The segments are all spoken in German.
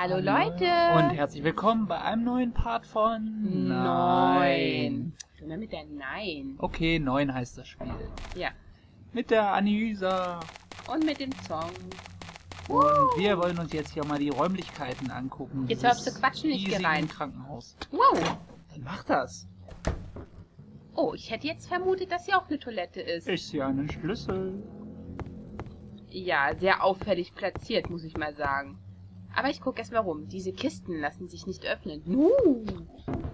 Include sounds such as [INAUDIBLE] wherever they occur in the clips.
Hallo Leute! Und herzlich willkommen bei einem neuen Part von Neun. Immer mit der Nein. Okay, neun heißt das Spiel. Ja. Mit der Anisa. Und mit dem Song. Und wir wollen uns jetzt hier mal die Räumlichkeiten angucken. Jetzt dieses hör auf zu quatschen, ich geh riesigen rein. Krankenhaus. Wow! Dann mach das. Oh, ich hätte jetzt vermutet, dass hier auch eine Toilette ist. Ich sehe einen Schlüssel. Ja, sehr auffällig platziert, muss ich mal sagen. Aber ich gucke erst mal rum. Diese Kisten lassen sich nicht öffnen. Nu!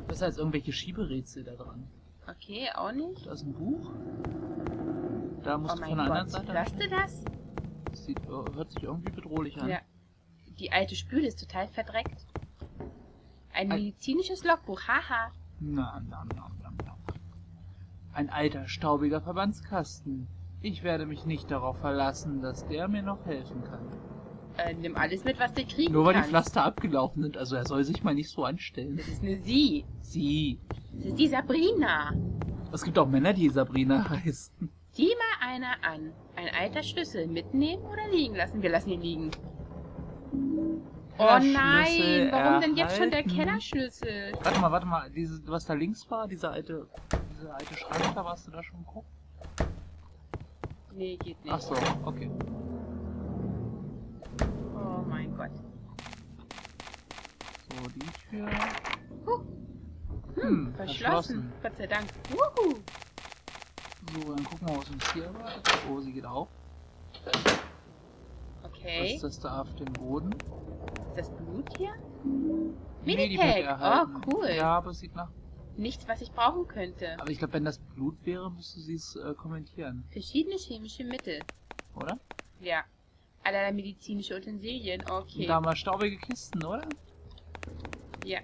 Das heißt irgendwelche Schieberätsel da dran. Okay, auch nicht. Da ist ein Buch. Da musst Oh du von der anderen. Seite. Hörst du das? Das sieht, äh, hört sich irgendwie bedrohlich an. Ja. Die alte Spüle ist total verdreckt. Ein Ein- medizinisches Logbuch, haha. Na, na, na, na, na. Ein alter, staubiger Verbandskasten. Ich werde mich nicht darauf verlassen, dass der mir noch helfen kann. Äh, nimm alles mit, was du kriegen Nur weil die kannst. Pflaster abgelaufen sind, also er soll sich mal nicht so anstellen. Das ist eine Sie. Sie. Das ist die Sabrina. Es gibt auch Männer, die Sabrina [LAUGHS] heißen. Sieh mal einer an. Ein alter Schlüssel. Mitnehmen oder liegen lassen? Wir lassen ihn liegen. Oh nein, warum denn jetzt schon der erhalten. Kellerschlüssel? Warte mal, warte mal, diese, was da links war, dieser alte, dieser alte Schrank, da warst du da schon geguckt? Nee, geht nicht. Ach so, okay. Oh mein Gott. So, die Tür. Huh. Hm, Verschlossen. Gott sei Dank. Wuhu. So, dann gucken wir, was uns hier erwartet. Oh, sie geht auf. Was Okay. ist das da auf dem Boden? Ist das Blut hier? Medipack. Oh, cool. Ja, aber es sieht nach... Nichts, was ich brauchen könnte. Aber ich glaube, wenn das Blut wäre, müsste sie es äh, kommentieren, Verschiedene chemische Mittel. oder? Ja. Allerlei medizinische Utensilien. Okay. Da mal staubige Kisten, oder? Ja.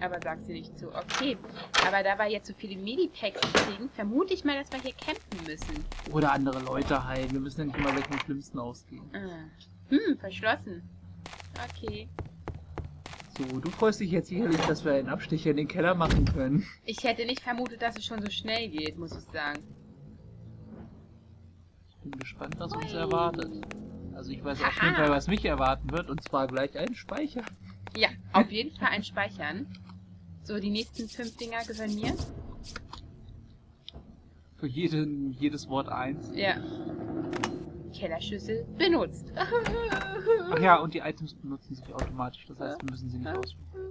Aber sagt sie nicht so. Okay. Aber da wir jetzt so viele Medipacks kriegen, vermute ich mal, dass wir hier kämpfen müssen. Oder andere Leute heilen. Wir müssen ja nicht immer gleich vom Schlimmsten ausgehen. Ah. Hm, verschlossen. Okay. So, du freust dich jetzt sicherlich, dass wir einen Abstecher in den Keller machen können. Ich hätte nicht vermutet, dass es schon so schnell geht, muss ich sagen. Ich bin gespannt, was uns erwartet. Also ich weiß auf jeden Fall, was mich erwarten wird, und zwar gleich einen Speicher. Ja, auf jeden Fall ein Speichern. So, die nächsten fünf Dinger gehören mir. Für jeden, jedes Wort eins. Ja. Kellerschüssel benutzt. [LAUGHS] Ach ja, und die Items benutzen sich automatisch, das heißt, wir müssen sie nicht ausprobieren.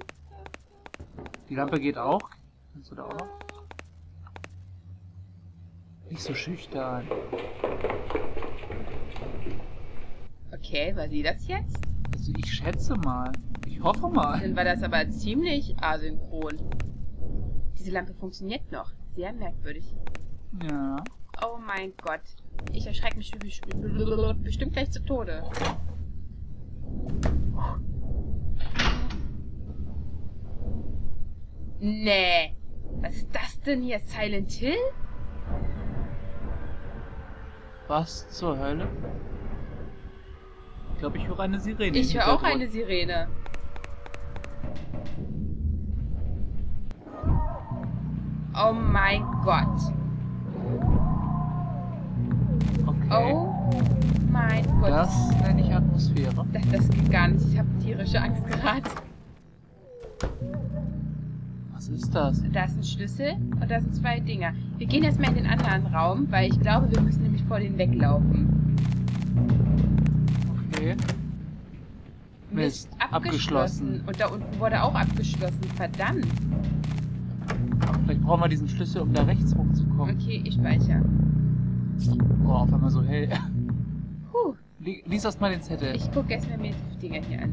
Die Lampe geht auch. Kannst du da auch noch? Nicht so schüchtern. Okay, war sie das jetzt? Also ich schätze mal. Ich hoffe mal. Dann war das aber ziemlich asynchron. Diese Lampe funktioniert noch. Sehr merkwürdig. Ja. Oh mein Gott. Ich erschrecke mich bes- bestimmt gleich zu Tode. Nee. Was ist das denn hier? Silent Hill? Was zur Hölle? Ich glaube, ich höre eine Sirene. Ich höre auch eine Sirene. Oh mein Gott. Okay. Oh mein Gott. Das nenne ich Atmosphäre. Das, das geht gar nicht. Ich habe tierische Angst gerade. Was ist das? Da ist ein Schlüssel und da sind zwei Dinger. Wir gehen erstmal in den anderen Raum, weil ich glaube, wir müssen vor denen weglaufen. Okay. Mist, abgeschlossen. Und da unten wurde auch abgeschlossen. Verdammt. Vielleicht brauchen wir diesen Schlüssel, um da rechts rumzukommen. Okay, ich speichere. Oh, auf einmal so hell. Puh. Li- Lies erst mal den Zettel. Ich gucke erstmal mir die Dinger hier an.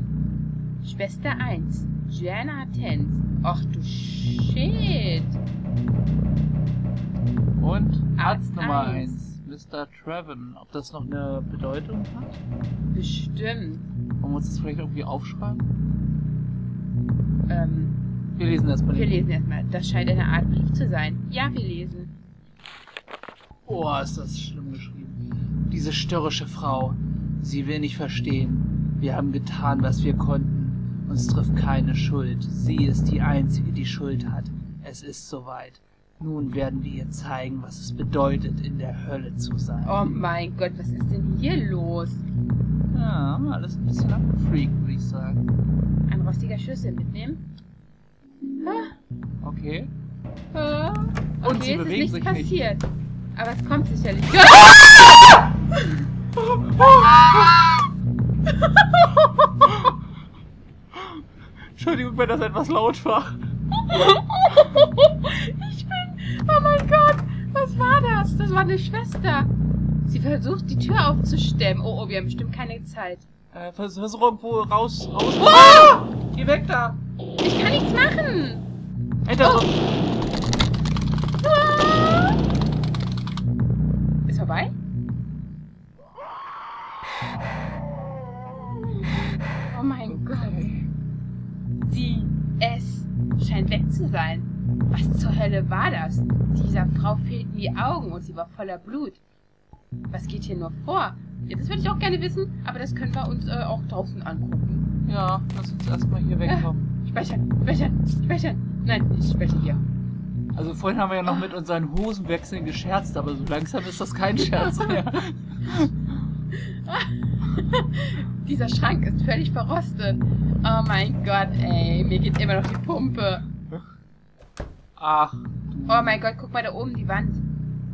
Schwester 1. Jana Tenz. Ach du Shit. Und Arzt Arzt Nummer eins. 1, Mr. Trevin. Ob das noch eine Bedeutung hat? Bestimmt. Wollen wir uns das vielleicht irgendwie aufschreiben? Ähm, Wir lesen erstmal wir lesen erstmal. Das scheint eine Art Brief zu sein. Ja, wir lesen. Oh, ist das schlimm geschrieben. Diese störrische Frau. Sie will nicht verstehen. Wir haben getan, was wir konnten. Uns trifft keine Schuld. Sie ist die Einzige, die Schuld hat. Es ist soweit. Nun werden wir ihr zeigen, was es bedeutet, in der Hölle zu sein. Oh mein Gott, was ist denn hier los? Ja, alles ein bisschen abgefreakt, würde ich sagen. Ein rostiger Schlüssel mitnehmen. Ah, Okay. ah. Und okay, sie es ist bewegen nichts sich nicht. passiert. Aber es kommt sicherlich. [LAUGHS] [LAUGHS] Entschuldigung, wenn das etwas laut war. [LAUGHS] das? Das war eine Schwester. Sie versucht, die Tür aufzustemmen. Oh, oh, wir haben bestimmt keine Zeit. Äh, vers versuch irgendwo raus, raus. Ah! Geh weg da! Ich kann nichts machen. Hinter Oh. so. Ah! Ist vorbei? Oh mein Gott. Sie, es scheint weg zu sein. Was zur Hölle war das? Dieser Frau fehlten die Augen und sie war voller Blut. Was geht hier nur vor? Ja, das würde ich auch gerne wissen, aber das können wir uns äh, auch draußen angucken. Ja, lass uns erstmal hier wegkommen. Speichern, speichern, speichern. Nein, nicht speichern hier. Also vorhin haben wir ja noch mit unseren Hosenwechseln gescherzt, aber so langsam ist das kein Scherz mehr. [LAUGHS] Dieser Schrank ist völlig verrostet. Oh mein Gott, ey. Mir geht immer noch die Pumpe. Ach. Oh mein Gott, guck mal da oben die Wand.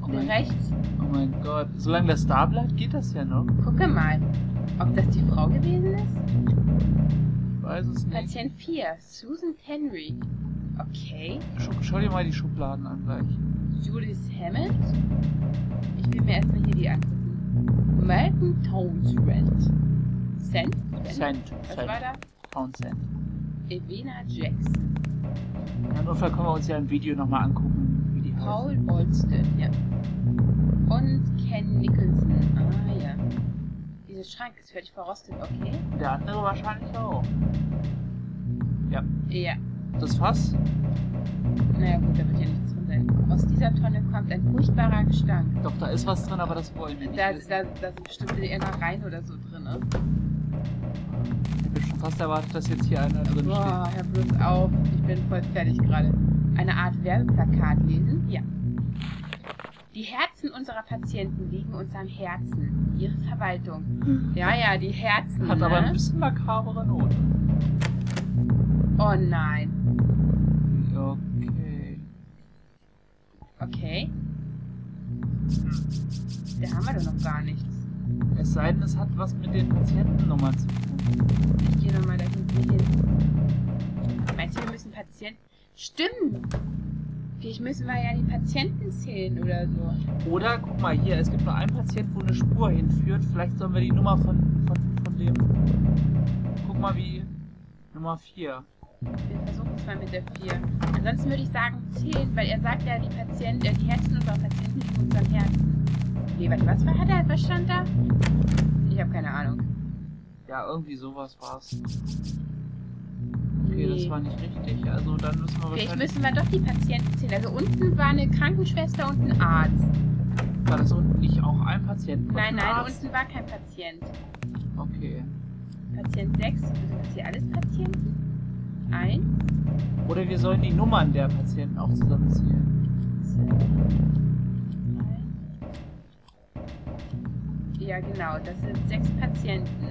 Oh mein, rechts. oh mein Gott. Solange das da bleibt, geht das ja noch. Gucke mal. Ob das die Frau gewesen ist? Ich weiß es nicht. Patient 4, Susan Henry. Okay. Schau, schau dir mal die Schubladen an gleich. Judith Hammond. Ich will mir erstmal hier die angucken. Malcolm Townsend. Cent? Cent. Was Cent. war da? Townsend. Evena Jackson. Ja, Im Notfall können wir uns ja ein Video nochmal angucken, wie die. Paul Olston, ja. Und Ken Nicholson. Ah, ja. Dieser Schrank ist völlig verrostet, okay. Und der andere wahrscheinlich auch. Ja. Ja. Das Fass? Naja, gut, da wird ja nichts drin sein. Aus dieser Tonne kommt ein furchtbarer Gestank. Doch, da ist was drin, aber das wollen wir nicht Da, da, da sind bestimmt Innereien oder so drin, ne? Ich hätte schon fast erwartet, dass jetzt hier einer drin Boah, hör bloß auf. Ich bin voll fertig gerade. Eine Art Werbeplakat lesen? Ja. Die Herzen unserer Patienten liegen uns am Herzen. Ihre Verwaltung. Ja, ja, die Herzen. steht. Hat aber ne? ein bisschen makabere Note. Oh nein. Okay. Okay. Da haben wir doch noch gar nichts. Es sei denn, es hat was mit den Patientennummern zu tun. Ich gehe nochmal da hinten hin. Meinst du, wir müssen Patienten... Stimmt! Vielleicht müssen wir ja die Patienten zählen oder so. Oder, guck mal hier, es gibt nur einen Patient, wo eine Spur hinführt. Vielleicht sollen wir die Nummer von, von, von dem... Guck mal wie... Nummer 4. Wir versuchen es mal mit der 4. Ansonsten würde ich sagen 10, weil er sagt ja, die Patienten, äh, die Herzen unserer Patienten liegen uns am Herzen. Nee, warte, was war, hat er, was stand da? Ich habe keine Ahnung. Ja, irgendwie sowas war's. Okay, das war nicht richtig. Also dann müssen wir Vielleicht müssen wir doch die Patienten zählen. Also unten war eine Krankenschwester und ein Arzt. War das unten nicht auch ein Patient? Nein, Ein nein, Arzt? unten war kein Patient. Okay. Patient 6, sind das hier alles Patienten? Eins, Oder wir sollen die Nummern der Patienten auch zusammenzählen. zwei, Ja, genau, das sind sechs Patienten.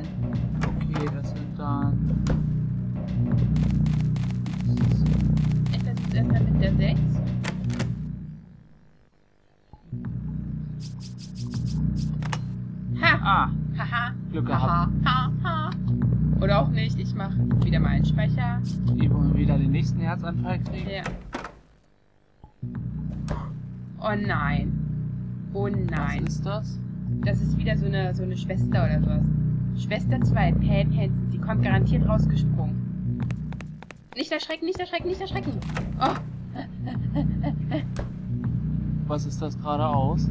Okay, das sind dann... Ich versuche erstmal mit der 6. Ha! Ah, Haha! Glück gehabt. Ha, ha. Oder auch nicht, ich mache wieder mal einen Speicher. Die wollen wieder den nächsten Herzanfall kriegen. Ja. Oh nein. Oh nein. Was ist das? Das ist wieder so eine, so eine Schwester oder sowas. Schwester 2, Pam Hansen. Die kommt garantiert rausgesprungen. Nicht erschrecken, nicht erschrecken, nicht erschrecken. Oh, Was ist das gerade aus?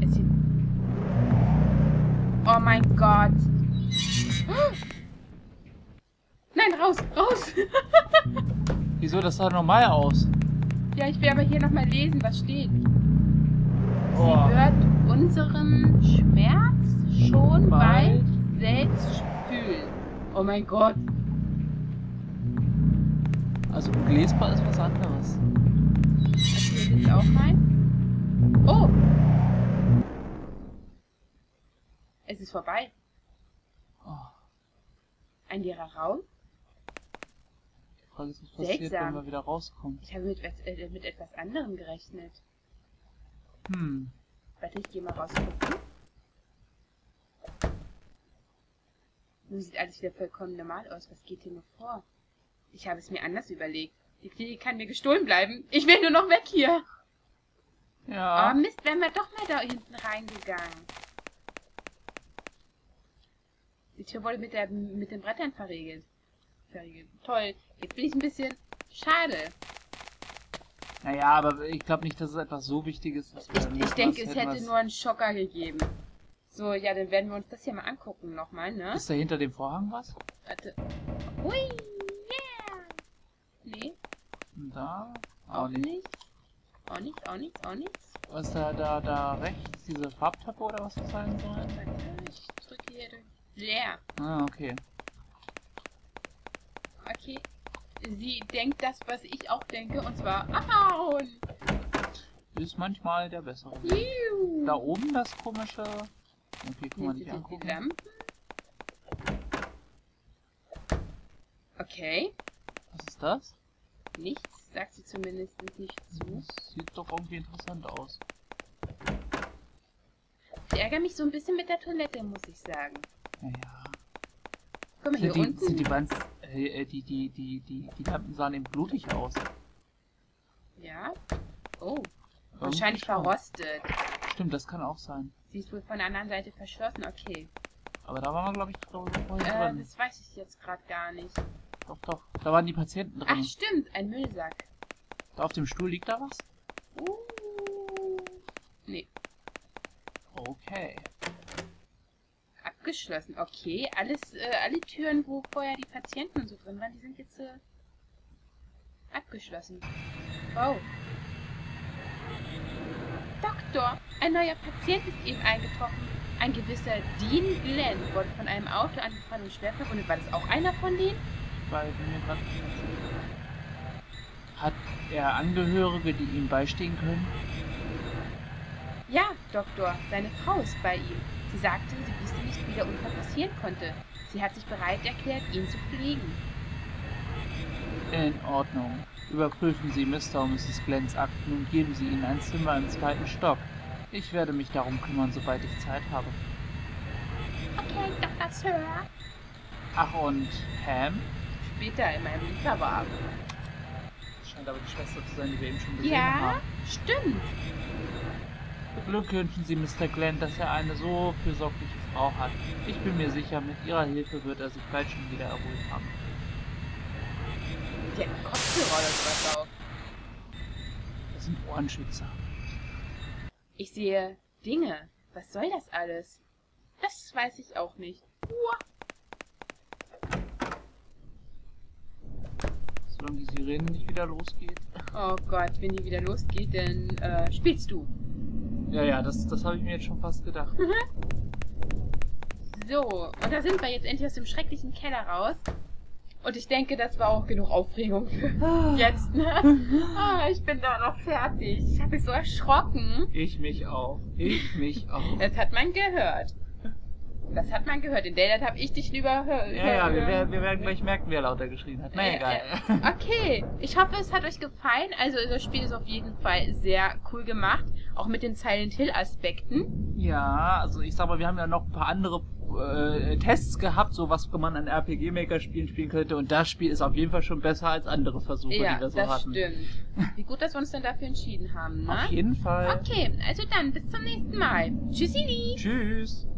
es sieht... Oh mein Gott. Nein, raus, raus. [LAUGHS] Wieso, das sah normal aus? ja, ich will aber hier nochmal lesen, was steht. Oh. Sie wird unseren Schmerz schon Bald. selbst fühlen. Oh mein Gott. Also lesbar ist was anderes. Das hier jetzt auch rein. Oh! Es ist vorbei. Oh, Ein leerer Raum? die Frage ist, was passiert, Seltsam. wenn wir wieder rauskommen. Ich habe mit, äh, mit etwas anderem gerechnet. Hm. Warte, ich gehe mal rausgucken. Nun sieht alles wieder vollkommen normal aus. Was geht hier nur vor? Ich habe es mir anders überlegt. Die Klinik kann mir gestohlen bleiben. Ich will nur noch weg hier. Ja. Oh Mist, wären wir doch mal da hinten reingegangen. Die Tür wurde mit, der, mit den Brettern verriegelt. verriegelt. Toll. Jetzt bin ich ein bisschen... Schade. Naja, aber ich glaube nicht, dass es etwas so Wichtiges ist. Ich, ich denke, es hätte nur einen Schocker gegeben. So, ja, dann werden wir uns das hier mal angucken nochmal, ne? Ist da hinter dem Vorhang was? Warte. Ui, yeah. Nee, da? auch, nicht. Auch nicht, auch nicht, auch nichts. Was ist da, da, da rechts? Diese Farbtöpfe oder was das sein soll? Ich drücke hier durch. Leer. Ah, okay. Okay. Sie denkt das, was ich auch denke, und zwar abhauen. Ist manchmal der bessere. Juhu. Da oben das komische. Okay, kann man Hier nicht angucken. Okay. Was ist das? Nichts, sagt sie zumindest nicht zu. Das sieht doch irgendwie interessant aus. Ich ärgere mich so ein bisschen mit der Toilette, muss ich sagen. Naja. Guck mal, hier Sind die, unten. sind die, Bands, äh, äh, die, die, die, die, die Lampen sahen eben blutig aus. Ja. Oh, Irgendwie wahrscheinlich schon. verrostet. Stimmt, das kann auch sein. Sie ist wohl von der anderen Seite verschlossen. Okay. Aber da waren wir, glaube ich, dr- vorhin Äh, drin. das weiß ich jetzt gerade gar nicht. Doch, doch. Da waren die Patienten drin. Ach, stimmt, ein Müllsack. Da auf dem Stuhl liegt da was? Uh. Nee, Okay. Abgeschlossen. Okay, alles, äh, alle Türen, wo vorher die Patienten und so drin waren, die sind jetzt äh, abgeschlossen. Wow. Doktor, ein neuer Patient ist eben eingetroffen. Ein gewisser Dean Glenn wurde von einem Auto angefahren und schwer verwundet. War das auch einer von denen? Weil mir gerade. Hat er Angehörige, die ihm beistehen können? Ja, Doktor, seine Frau ist bei ihm. Sie sagte, sie wüsste nicht, wie der Unfall passieren konnte. Sie hat sich bereit erklärt, ihn zu pflegen. In Ordnung. Überprüfen Sie Mr. und Mrs. Glens Akten und geben Sie ihnen ein Zimmer im zweiten Stock. Ich werde mich darum kümmern, sobald ich Zeit habe. Okay, Dr. Sir. Ach, und Pam? Später in meinem Lieferwagen. Scheint aber die Schwester zu sein, die wir eben schon gesehen Ja, haben. stimmt. Beglückwünschen Sie Mr. Glenn, dass er eine so fürsorgliche Frau hat. Ich bin mir sicher, mit Ihrer Hilfe wird er sich bald schon wieder erholt haben. Einen Kopfhörer oder sowas auf. Das sind Ohrenschützer. Ich sehe Dinge. Was soll das alles? Das weiß ich auch nicht. Uah. Solange die Sirene nicht wieder losgeht. Oh Gott, wenn die wieder losgeht, dann äh, spielst du. Ja, ja, das, das habe ich mir jetzt schon fast gedacht. So, und da sind wir jetzt endlich aus dem schrecklichen Keller raus. Und ich denke, das war auch genug Aufregung für jetzt, ne? [LAUGHS] Ah, ich bin da noch fertig. Ich habe mich so erschrocken. Ich mich auch. Ich mich auch. Das hat man gehört. Das hat man gehört. In Daylight habe ich dich lieber hör Ja, ja, wir, werden- wir werden gleich merken, wer lauter geschrien hat. Na Äh, egal. äh, Okay, ich hoffe, es hat euch gefallen. Also das Spiel ist auf jeden Fall sehr cool gemacht. Auch mit den Silent Hill Aspekten. Ja, also ich sag mal, wir haben ja noch ein paar andere äh, Tests gehabt, so was man an RPG Maker Spielen spielen könnte und das Spiel ist auf jeden Fall schon besser als andere Versuche, ja, die wir so das hatten. stimmt. [LAUGHS] Wie gut, dass wir uns dann dafür entschieden haben, ne? Auf jeden Fall. Okay, also dann bis zum nächsten Mal. Tschüssili! Tschüss.